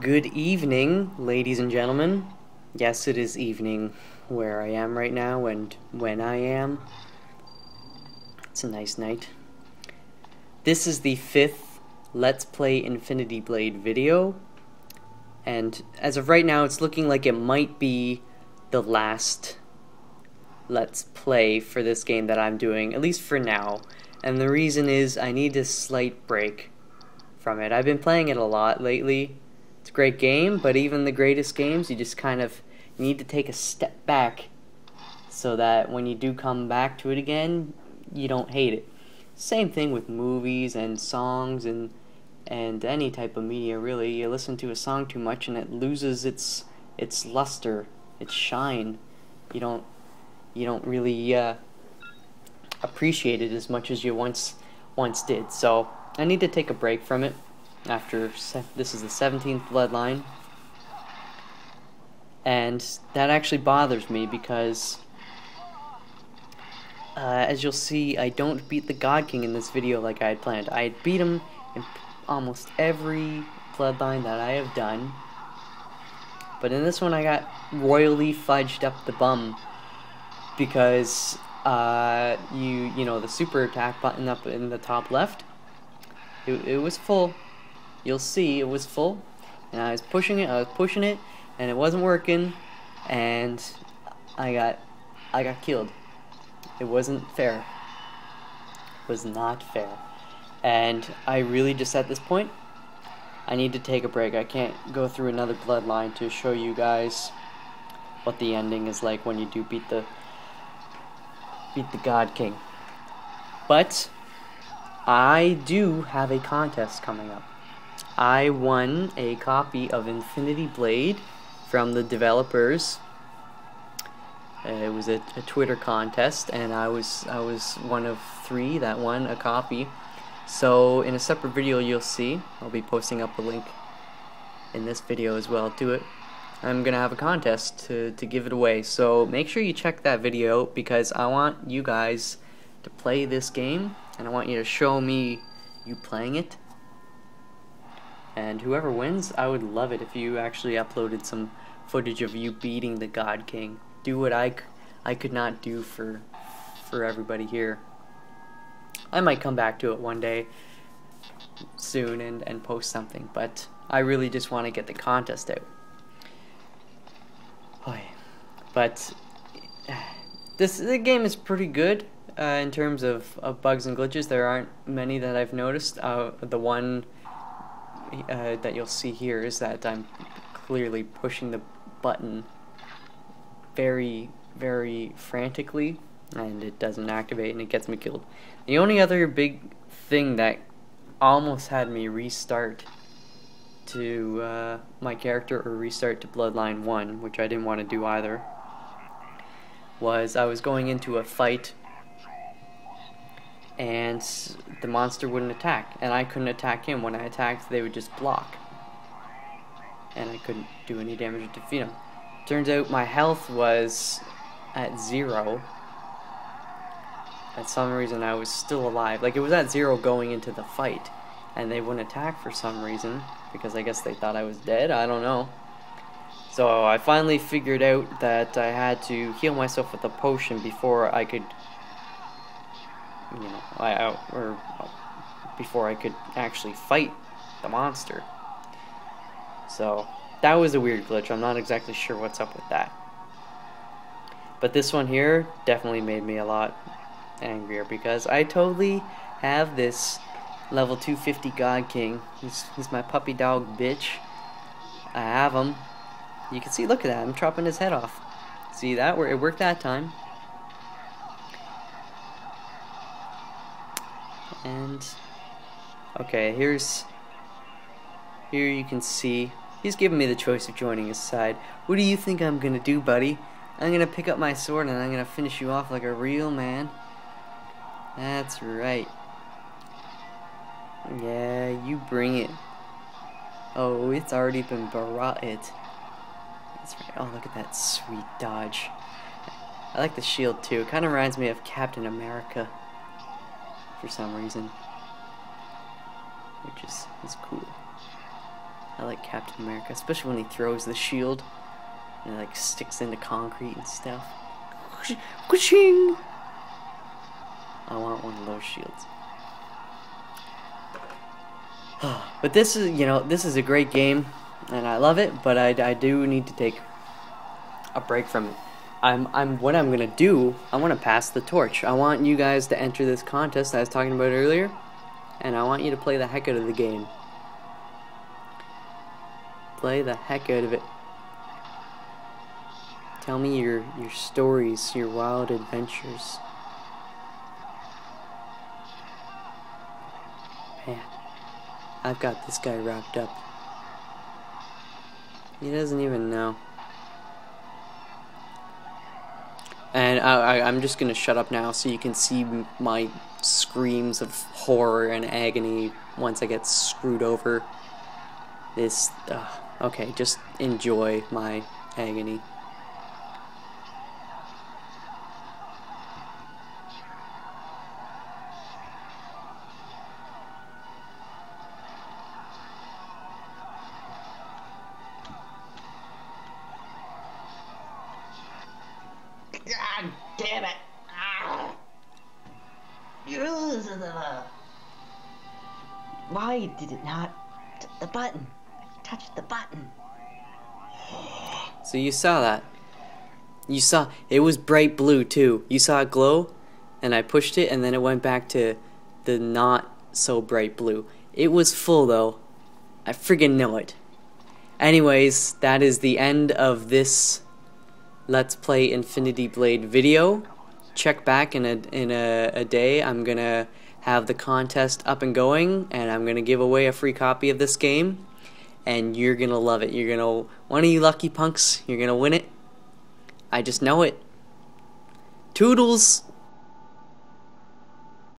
Good evening, ladies and gentlemen. Yes, it is evening where I am right now and when I am. It's a nice night. This is the fifth Let's Play Infinity Blade video. And as of right now, it's looking like it might be the last Let's Play for this game that I'm doing, at least for now. And the reason is I need a slight break from it. I've been playing it a lot lately it's a great game, but even the greatest games, you just kind of need to take a step back so that when you do come back to it again, you don't hate it. Same thing with movies and songs and and any type of media really. You listen to a song too much and it loses its its luster, its shine. You don't you don't really uh, appreciate it as much as you once once did. So I need to take a break from it after this is the 17th bloodline. And that actually bothers me because uh, as you'll see I don't beat the God King in this video like I had planned. I had beat him in almost every bloodline that I have done. But in this one I got royally fudged up the bum because uh, you you know the super attack button up in the top left it, it was full you'll see it was full and I was pushing it I was pushing it and it wasn't working and I got I got killed. It wasn't fair. It was not fair. And I really just at this point I need to take a break. I can't go through another bloodline to show you guys what the ending is like when you do beat the beat the God King. But I do have a contest coming up I won a copy of Infinity Blade from the developers. Uh, it was a, a, Twitter contest, and I was I was one of three that won a copy. So in a separate video, you'll see I'll be posting up a link in this video as well to it. I'm gonna have a contest to to give it away. So make sure you check that video because I want you guys to play this game, and I want you to show me you playing it and whoever wins, I would love it if you actually uploaded some footage of you beating the God King. Do what I, I could not do for, for everybody here. I might come back to it one day soon and, and post something, but I really just want to get the contest out. But this the game is pretty good uh, in terms of, of bugs and glitches. There aren't many that I've noticed. Uh, the one uh, that you'll see here is that I'm clearly pushing the button very, very frantically, and it doesn't activate, and it gets me killed. The only other big thing that almost had me restart to uh, my character or restart to Bloodline 1, which I didn't want to do either, was I was going into a fight and the monster wouldn't attack, and I couldn't attack him. When I attacked, they would just block, and I couldn't do any damage to defeat him. Turns out my health was at zero. At some reason, I was still alive. Like, it was at zero going into the fight, and they wouldn't attack for some reason, because I guess they thought I was dead, I don't know. So I finally figured out that I had to heal myself with a potion before I could you know, I, I, or before I could actually fight the monster. So that was a weird glitch. I'm not exactly sure what's up with that. But this one here definitely made me a lot angrier because I totally have this level 250 God King. He's, he's my puppy dog bitch. I have him. You can see, look at that, I'm chopping his head off. See that? It worked that time. And okay here's here you can see. He's giving me the choice of joining his side. What do you think I'm gonna do buddy? I'm gonna pick up my sword and I'm gonna finish you off like a real man. That's right. Yeah you bring it. Oh it's already been it. That's right. Oh look at that sweet dodge. I like the shield too. It kinda reminds me of Captain America for some reason. Which is, is cool. I like Captain America, especially when he throws the shield and it like sticks into concrete and stuff. Kuching! I want one of those shields. but this is, you know, this is a great game, and I love it. But I, I do need to take a break from it. I'm, I'm, what I'm gonna do. I want to pass the torch. I want you guys to enter this contest I was talking about earlier, and I want you to play the heck out of the game. Play the heck out of it. Tell me your your stories, your wild adventures. Man, I've got this guy wrapped up. He doesn't even know. And I, I'm just gonna shut up now so you can see my screams of horror and agony once I get screwed over. This, uh, okay, just enjoy my agony. God damn it! Ah. Why did it not? The button. I touched the button. So you saw that. You saw it was bright blue too. You saw it glow, and I pushed it, and then it went back to the not so bright blue. It was full though. I friggin' know it. Anyways, that is the end of this Let's Play Infinity Blade video. Check back in a in a, a day. I'm gonna have the contest up and going, and I'm gonna give away a free copy of this game. And you're gonna love it. You're gonna one of you lucky punks. You're gonna win it. I just know it. Toodles.